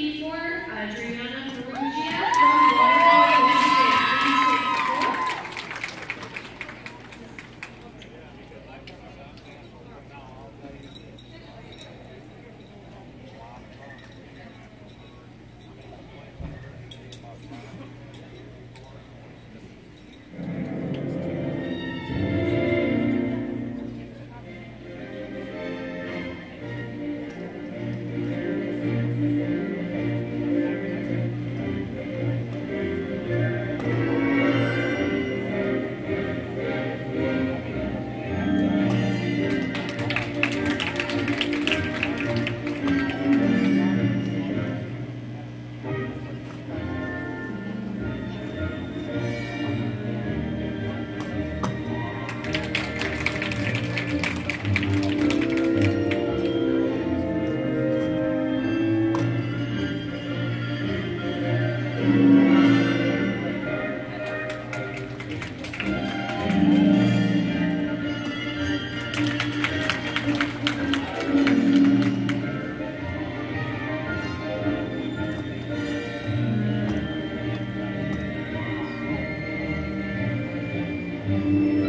B for uh, Adriana Ferrugia. Amen.